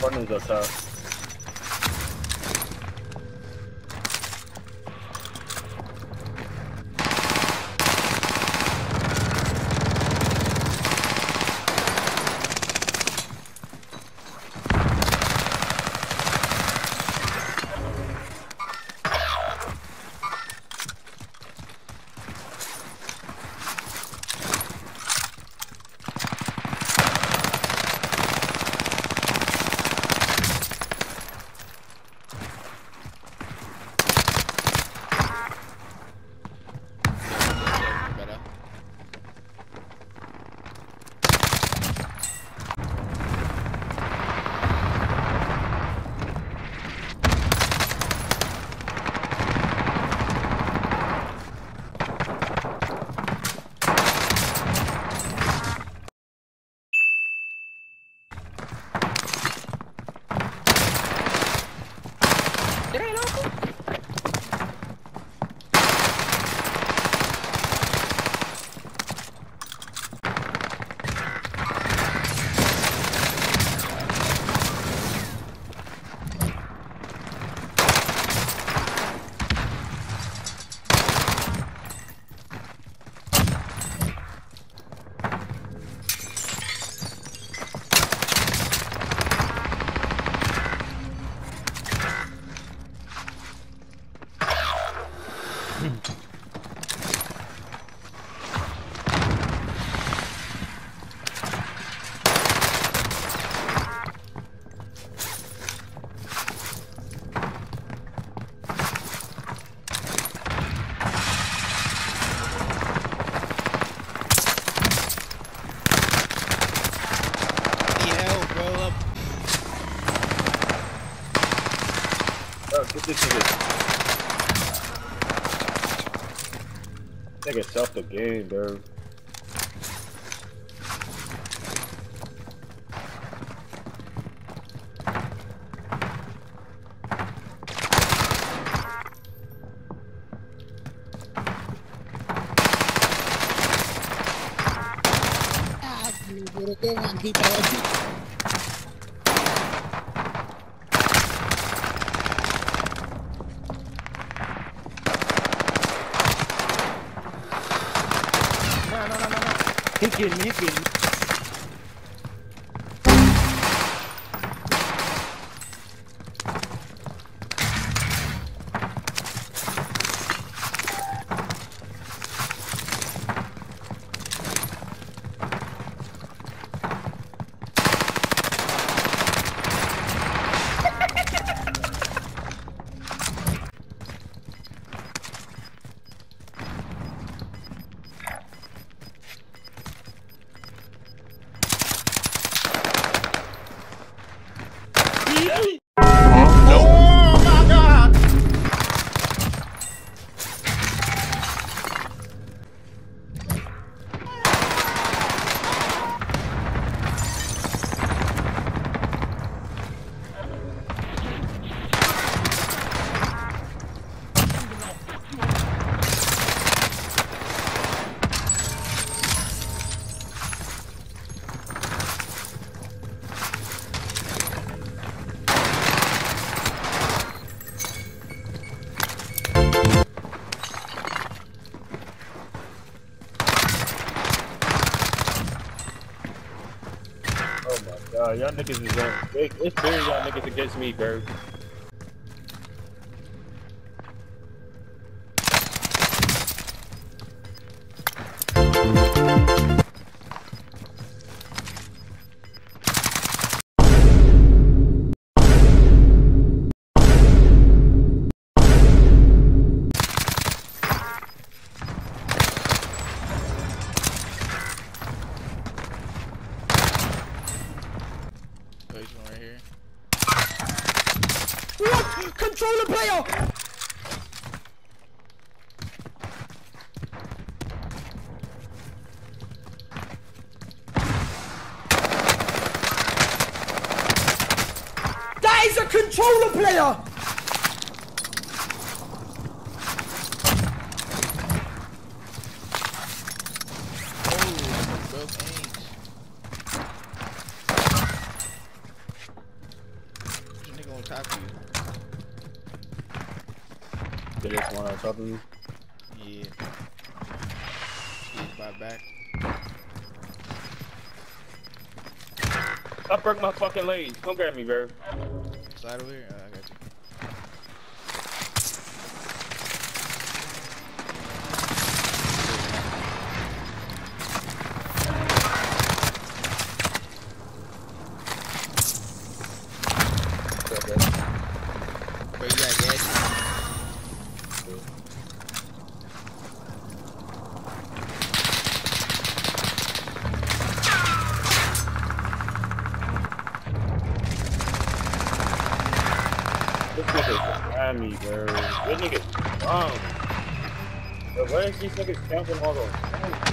关那个车 this nigga. Nigga self the game, bro. He getting me, he getting me. Oh my god, y'all niggas is. It, it's very y'all niggas against me, bro. What? Control the player! That is a controller player! Oh, broke ankles. on top of you. Get this one on top of you. Yeah. She's by back. I broke my fucking legs. Come grab me, bro. Slide over here. Uh, I got you. Behind me, bro. This nigga dumb. Bro, why is these niggas camping all those?